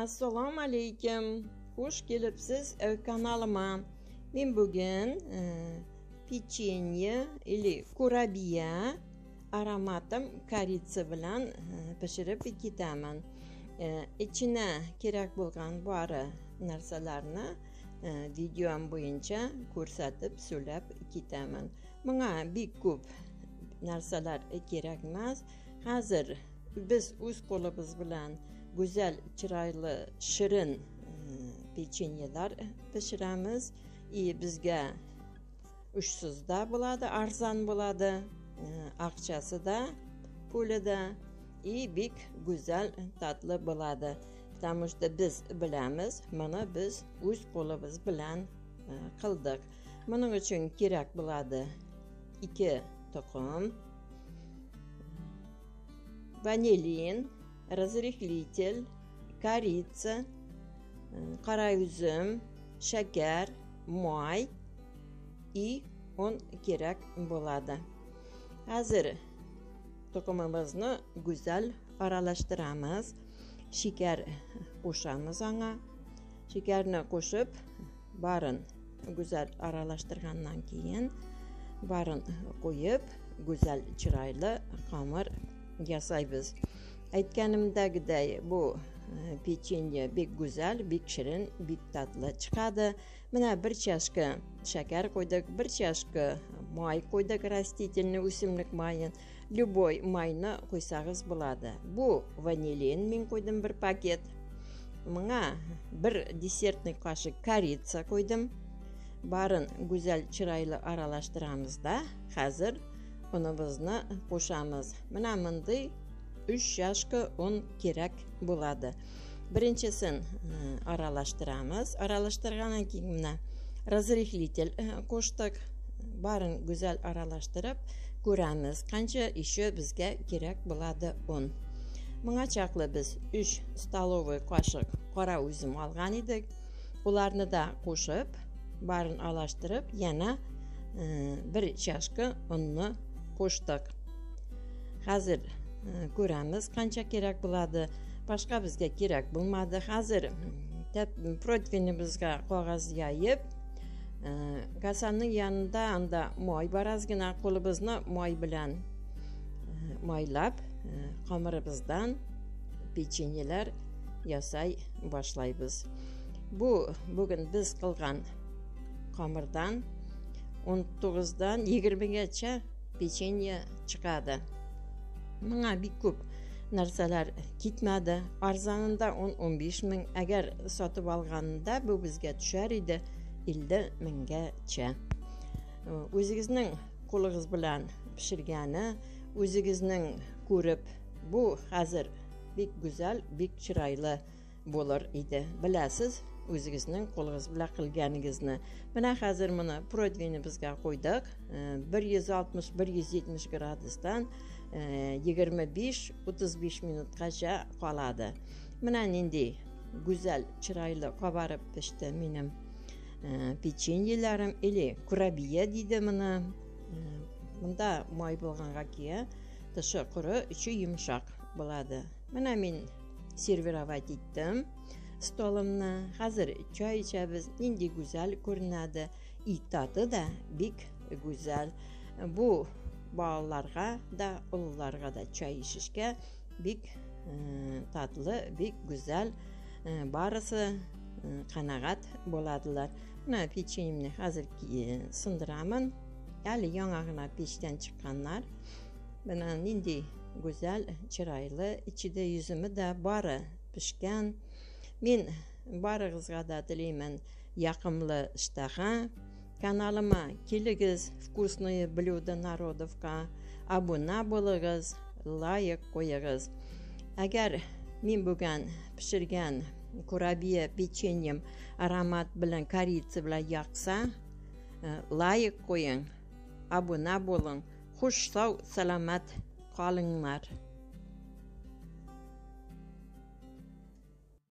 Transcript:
assalomu alaykum xush kelibsiz eh, kanalimga men bugun eh, pechenye или kurabiya aromatim koritsa bilan eh, pishirib ketaman e, ichina kerak bo'lgan bari narsalarni e, videom bo'yicha ko'rsatib so'lab ketaman manga bek ko'p narsalar kerak emas hozir biz o'z qo'limiz bilan go'zal chiroyli shirin e, pechenyelar pishiramiz и bizga ushsizda bo'ladi arzon bo'ladi e, aqchasida pulida и bek go'zal tatli bo'ladi потому что biz bilamiz mana biz o'z qo'limiz bilan e, qildik buning uchun kerak bo'ladi ikki tuxum vanilin разрыхлитель, корица, қараүзім, шәкер, май и он керек болады. Әзір тұқымымызны гүзәл аралаштырамыз. Шекер қошамыз аңа. Шекерні қошып, барын гүзәл аралаштырғаннан кейін барын қойып, гүзәл чырайлы қамыр ясайбыз айтқанымдағыдай бұл э, печенье бек гүзәл бек шірін бек татлы шығады мына бір чашка шәкәр қойдық бір чашка май қойдық растительный өсімдік майын любой майны қойсағыз болады бұл ванилин мен қойдым бір пакет мыңа бір десертный қашық корица қойдым барын гүзәл чырайлы аралаштырамызда да қазір ұныбызны қошамыз мына мындай үш чашка ұн керек болады біріншісін аралаштырамыз аралаштырғаннан кейін мына разрыхлитель қоштық барын гүзәл аралаштырып көреміз қанша іші бізге керек болады ұн мыңа чақлы біз үш столовый қашық қара өзім алған едік оларны да қосып барын алаштырып яна ә, бір чашка ұнны қоштық қазір Э, көреміз қанша керек болады башқа бізге керек болмады қазір противенімізге қағаз жайып э, касаның янында анда мой бар азгина қолыбызны мой білән э, майлап қамырыбыздан печеньелер ясай башлайбыз Бұ, бүгін біз қылған қамырдан 19-дан 20-гече печенье чығады мыңа бик көп нәрсәләр китмәде арзанында 10-15 мең әгәр сатып алғанында бу безгә төшәр иде илле меңгәчә э, үзегезнең кулыгыз белән пешергәне үзегезнең күреп бу хәзер бик гүзәл бик чырайлы булыр иде беләсез үзегезнең кулыгыз белән кылганегезне менә хәзер моны противенебезгә куйдык 160-170 э, градустан 25-35 э, минутқаша қалады мына нендей гүзәл чырайлы қабарып пішті менім ә, э, печеньелерім или курабия дейді мына э, мында май болғанға кие тышы құры іші жұмшақ болады мына мен сервировать еттім столымны қазір чай ішеміз нендей гүзәл көрінеді и таты да бик гүзәл бұл балаларға да ұлыларға да чай ішішке бик татлы бик гүзәл барысы қанағат боладылар мына печеньемді қазір сындырамын әлі яңағына ғана пештен шыққандар мына нендей гүзәл чырайлы ішіде үзімі да бары пішкен мен барығызға да тілеймін яқымлы штаған, каналыма келіңіз вкусные блюда народовқа абуна болығыз, лайық қойыңыз әгәр мен бүген пішірген курабия печеньем аромат білін корица білін яқса э, лайық қойың абуна болың хуш сау саламат қалыңлар